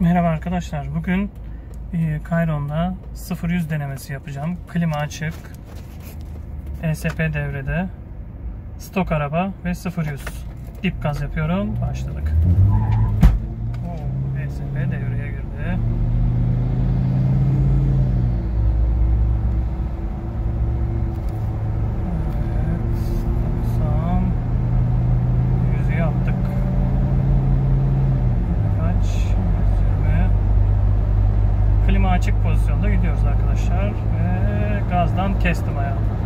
Merhaba arkadaşlar. Bugün e, Kayron'da 0-100 denemesi yapacağım. Klima açık. ESP devrede. Stok araba ve 0-100. Dip gaz yapıyorum. Başladık. Açık pozisyonda gidiyoruz arkadaşlar. Ve gazdan kestim ayağımı.